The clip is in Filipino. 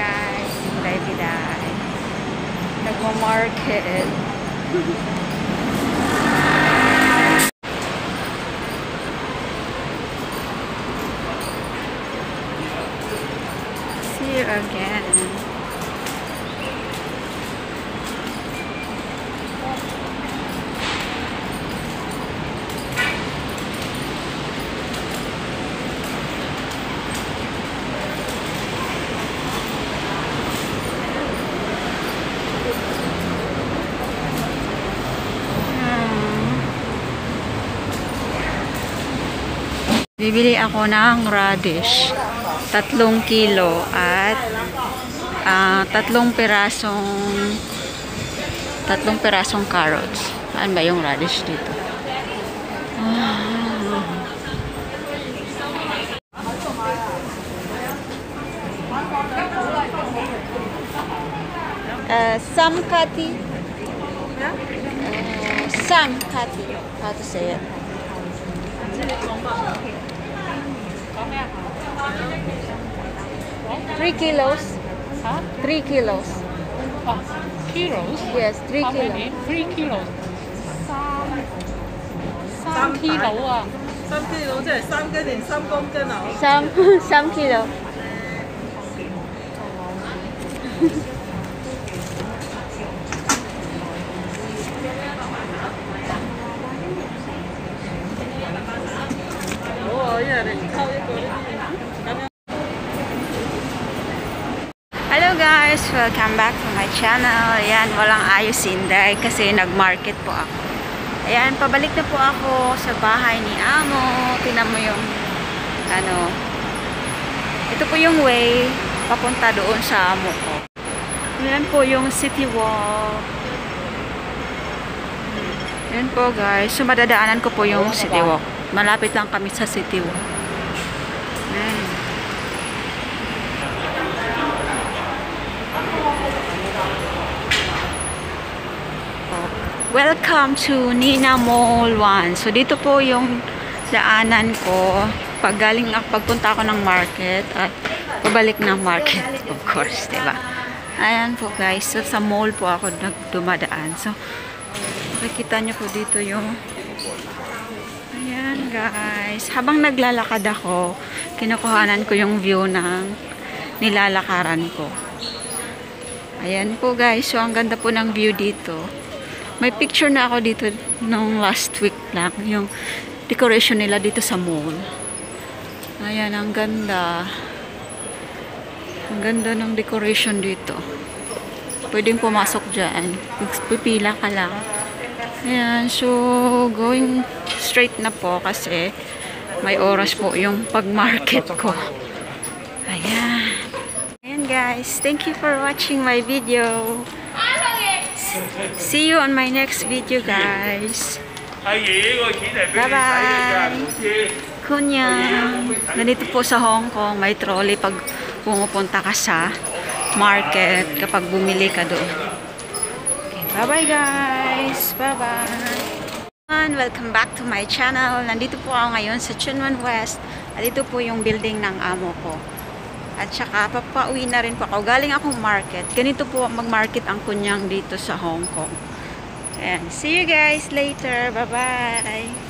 guys. Baby dye. Nagmamarket. See you again. Bibili ako ng radish. Tatlong kilo at ah, tatlong pirasong tatlong pirasong carrots. Saan ba yung radish dito? Uh, some kati. Uh, some kati. How to say it? Three kilos. Huh? Three kilos. Oh, kilos? Yes, three How kilos. many? Three kilos. 三三 kilo 啊！三 kilo 即係三斤定三公斤啊？Some, some kilo. 好啊，一人嚟溝 guys! Welcome back to my channel. Ayan, walang ayos sinday kasi nag-market po ako. Ayan, pabalik na po ako sa bahay ni Amo. Tinan mo yung, ano, ito po yung way papunta doon sa Amo ko. Ayan po yung city walk. Ayan po guys. So, madadaanan ko po yung city walk. Malapit lang kami sa city walk. Ayan. Welcome to Nina Mall 1. So, dito po yung daanan ko pag galing pagpunta ako ng market at pabalik ng market, of course, di ba? Ayan po guys. So, sa mall po ako nagdumadaan. So, makikita nyo po dito yung ayan guys. Habang naglalakad ako, kinukuhanan ko yung view ng nilalakaran ko. Ayan po guys. So, ang ganda po ng view dito. May picture na ako dito nung last week lang. Yung decoration nila dito sa mall. Ayan, ang ganda. Ang ganda ng decoration dito. Pwedeng pumasok dyan. Pipila ka lang. Ayan, so going straight na po kasi may oras po yung pag-market ko. Ayan. Ayan guys, thank you for watching my video. See you on my next video, guys. Bye-bye! Kunyang! Ganito po sa Hong Kong, may trolley pag pumupunta ka sa market kapag bumili ka doon. Okay, Bye-bye, guys! Bye-bye! Welcome back to my channel. Nandito po ako ngayon sa Chunwan West. Nandito po yung building ng amo ko. At saka papauwi na rin po ako. Galing akong market. Ganito po mag-market ang kunyang dito sa Hong Kong. Ayan. See you guys later. Bye-bye.